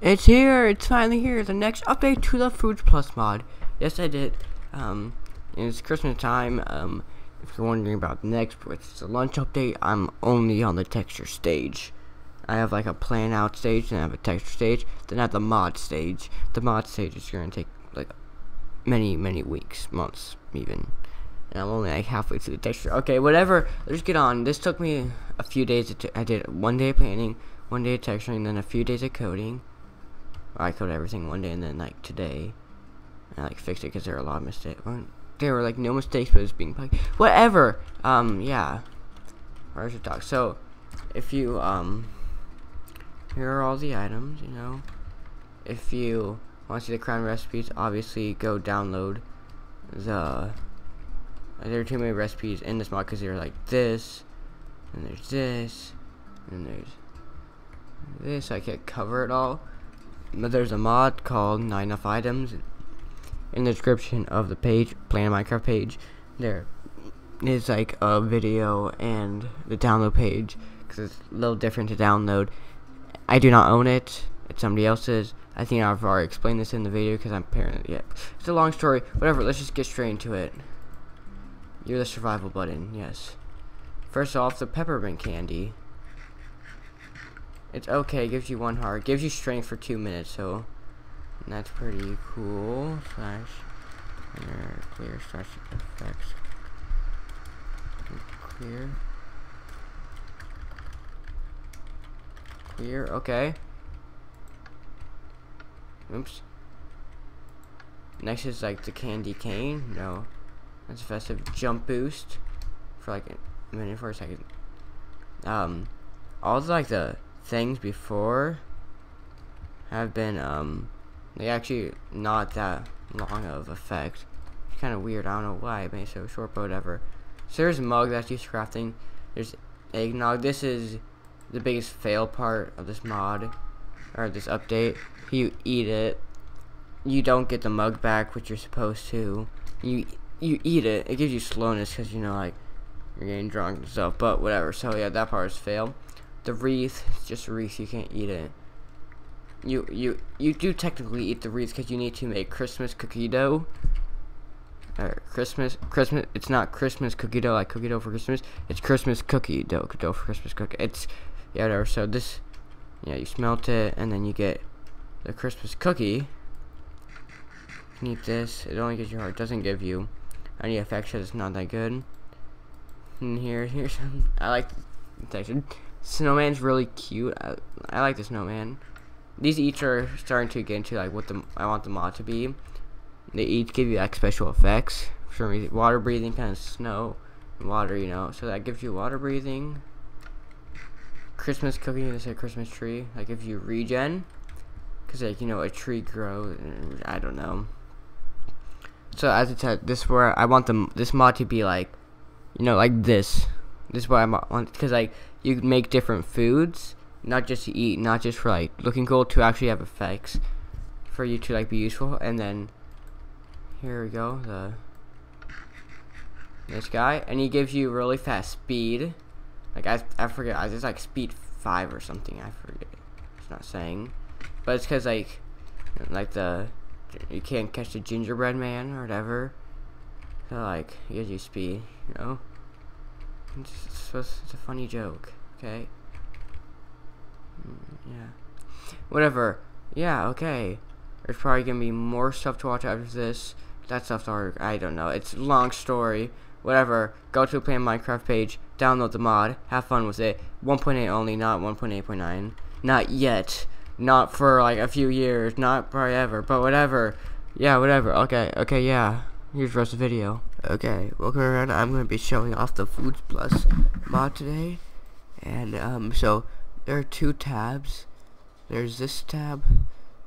It's here. It's finally here. The next update to the Foods Plus mod. Yes, I did. Um, it's Christmas time. Um, if you're wondering about the next, it's the lunch update. I'm only on the texture stage. I have like a plan out stage, and I have a texture stage. Then I have the mod stage. The mod stage is going to take like many, many weeks, months, even. And I'm only like halfway through the texture. Okay, whatever. Let's get on. This took me a few days. I did one day of planning, one day of texturing, then a few days of coding. I coded everything one day and then like today, I like fixed it because there were a lot of mistakes. There were like no mistakes, but it was being played. Whatever. Um, yeah. Where's the talk? So, if you um, here are all the items. You know, if you want to see the crown recipes, obviously go download the. There are too many recipes in this mod because they're like this, and there's this, and there's this. I can't cover it all there's a mod called Not Enough Items in the description of the page, Planet Minecraft page. There is like a video and the download page because it's a little different to download. I do not own it. It's somebody else's. I think I've already explained this in the video because I'm apparently yeah. It's a long story. Whatever. Let's just get straight into it. You're the survival button. Yes. First off, the peppermint candy. It's okay, it gives you one heart. It gives you strength for two minutes, so that's pretty cool. Slash clear slash effects. Clear. Clear, okay. Oops. Next is like the candy cane. No. That's a festive jump boost for like a minute for a second. Um all the, like the things before have been um they actually not that long of effect. It's kind of weird. I don't know why it made so short, but whatever. So there's a mug that's used crafting. There's eggnog. This is the biggest fail part of this mod or this update. You eat it, you don't get the mug back, which you're supposed to. You you eat it. It gives you slowness because you know like you're getting drunk and stuff. But whatever. So yeah, that part is fail. The wreath, just a wreath, you can't eat it. You you you do technically eat the wreath because you need to make Christmas cookie dough. Or Christmas Christmas. It's not Christmas cookie dough like cookie dough for Christmas. It's Christmas cookie dough dough for Christmas cookie. It's yeah whatever. So this yeah you smelt it and then you get the Christmas cookie. You eat this. It only gives you heart. Doesn't give you any effects. It's not that good. And here here's some. I like the texture. Snowman's really cute. I, I like the snowman. These each are starting to get into like what the I want the mod to be. They each give you like special effects. For me, water breathing, kind of snow, water, you know. So that gives you water breathing. Christmas cookie, they say Christmas tree. That gives you regen, cause like you know a tree grows. I don't know. So as I said, this where I want them this mod to be like, you know, like this. This is why I want because like you can make different foods, not just to eat, not just for like looking cool, to actually have effects for you to like be useful. And then here we go, the this guy, and he gives you really fast speed. Like I, I forget, I just like speed five or something. I forget. It's not saying, but it's because like, like the you can't catch the gingerbread man or whatever. So like, he gives you speed, you know. It's, it's, it's a funny joke, okay? Mm, yeah. Whatever. Yeah, okay. There's probably gonna be more stuff to watch after this. That stuff's already, I don't know. It's a long story. Whatever. Go to the Planet Minecraft page. Download the mod. Have fun with it. 1.8 only, not 1.8.9. Not yet. Not for like a few years. Not forever. But whatever. Yeah, whatever. Okay, okay, yeah. Here's the rest of the video. Okay, welcome around. I'm going to be showing off the Foods Plus mod today. And, um, so, there are two tabs. There's this tab,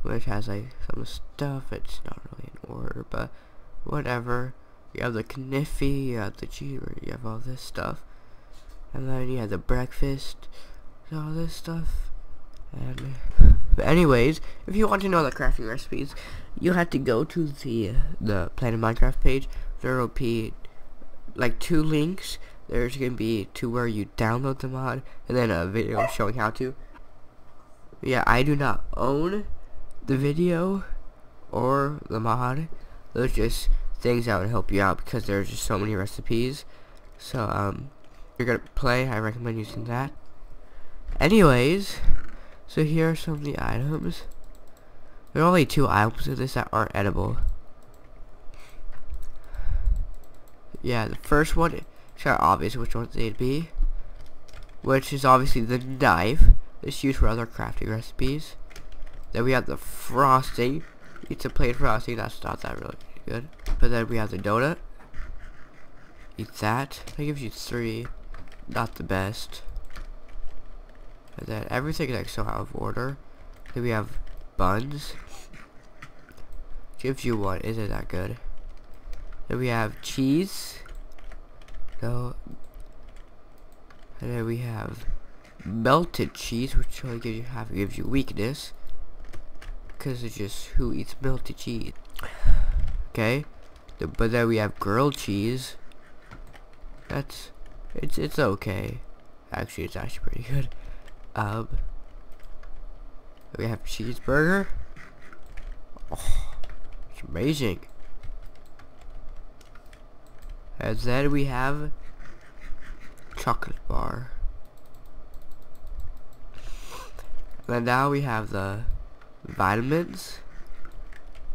which has, like, some stuff. It's not really in order, but whatever. You have the Kniffy, you have the cheeseburger, you have all this stuff. And then you have the breakfast, all this stuff. And, but anyways, if you want to know the crafting recipes, you have to go to the the Planet Minecraft page. There will be like two links. There's gonna be to where you download the mod, and then a video showing how to. Yeah, I do not own the video or the mod, those just things that would help you out because there's just so many recipes. So, um, you're gonna play, I recommend using that. Anyways, so here are some of the items. There are only two items in this that aren't edible. Yeah, the first one, it's kind of obvious which one they'd be. Which is obviously the knife. It's used for other crafting recipes. Then we have the frosting. It's a plain frosting, that's not that really good. But then we have the donut. Eat that. That gives you three. Not the best. And then everything is like so out of order. Then we have buns. Gives you one. Isn't that good? Then we have cheese. No. And then we have melted cheese, which only gives you half gives you weakness. Because it's just who eats melted cheese. Okay. The, but then we have grilled cheese. That's it's it's okay. Actually it's actually pretty good. Um we have cheeseburger. Oh, it's amazing. And then we have chocolate bar. And now we have the vitamins,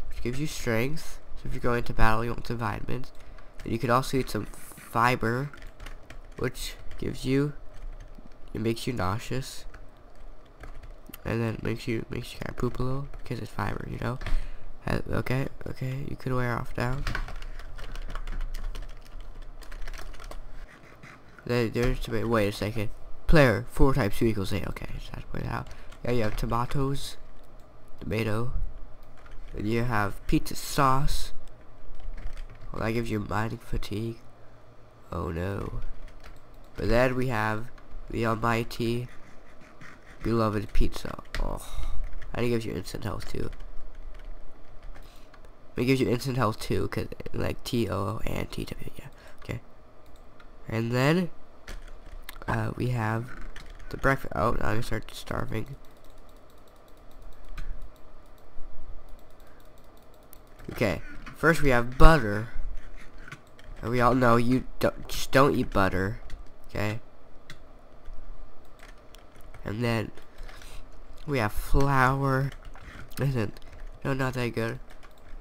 which gives you strength. So if you're going to battle, you want some vitamins. And you can also eat some fiber, which gives you, it makes you nauseous and then makes you makes you kind of poop a little because it's fiber, you know. Uh, okay, okay, you could wear off now. There's wait a second. Player four types two equals eight. Okay, have to point out. Yeah, you have tomatoes, tomato, and you have pizza sauce. Well, that gives you mining fatigue. Oh no. But then we have the almighty Beloved pizza. Oh. And it gives you instant health too. It gives you instant health too, cause like T O and T W. Yeah. Okay. And then uh, we have the breakfast. Oh, now I'm gonna start starving. Okay. First we have butter. And we all know you don't just don't eat butter. Okay. And then we have flour. Then no not that good.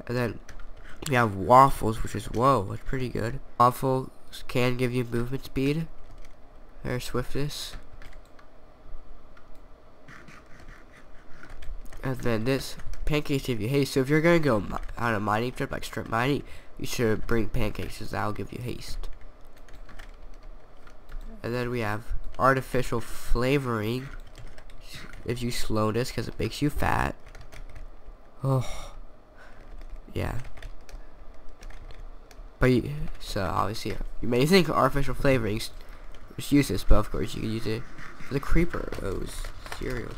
And then we have waffles, which is whoa, that's pretty good. Waffles can give you movement speed or swiftness. And then this pancakes give you haste. So if you're gonna go on a mining trip like strip mining, you should bring pancakes because that'll give you haste. And then we have artificial flavoring if you slowness because it makes you fat. Oh, yeah. But you, so obviously you may think artificial flavorings is useless, but of course you can use it for the creeper oh, O's cereal.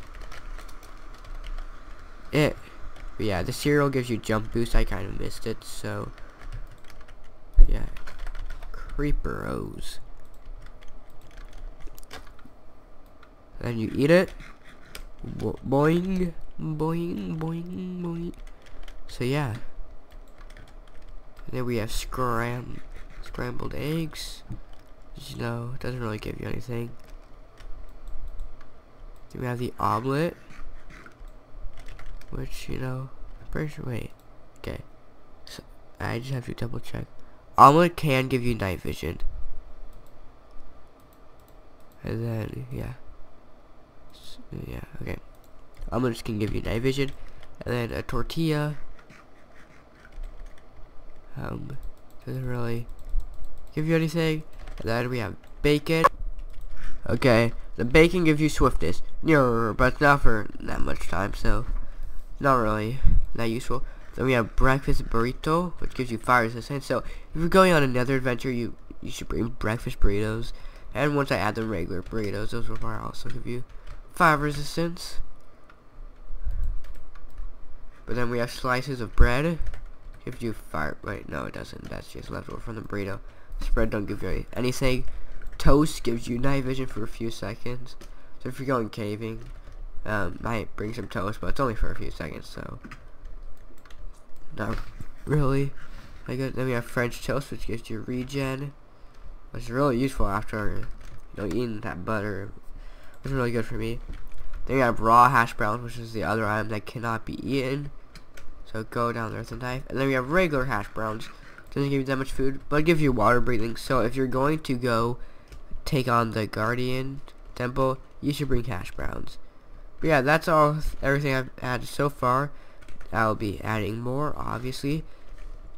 It, but yeah, the cereal gives you jump boost. I kind of missed it, so yeah, creeper O's. Then you eat it. Boing, boing, boing, boing. So yeah. And then we have scram, scrambled eggs. You know, it doesn't really give you anything. Then we have the omelet, which you know, pretty sure. Wait, okay. So I just have to double check. Omelet can give you night vision. And then yeah yeah, okay. I'm just gonna give you night vision, and then a tortilla. Um, doesn't really give you anything. Then we have bacon. Okay, the bacon gives you swiftness, but not for that much time, so not really that useful. Then we have breakfast burrito, which gives you fire resistance. So if you're going on another adventure, you you should bring breakfast burritos. And once I add the regular burritos, those will also give you fire resistance. But then we have slices of bread. Gives you fire. Wait, no, it doesn't. That's just leftover from the burrito. Spread don't give you anything. Toast gives you night vision for a few seconds. So if you're going caving, Um, might bring some toast, but it's only for a few seconds, so not really. I got then we have French toast, which gives you regen, which is really useful after you know eating that butter. Which is really good for me. Then we have raw hash browns, which is the other item that cannot be eaten. So go down there with a knife. And then we have regular hash browns. Doesn't give you that much food, but it gives you water breathing. So if you're going to go take on the Guardian Temple, you should bring hash browns. But yeah, that's all, everything I've added so far. I'll be adding more, obviously.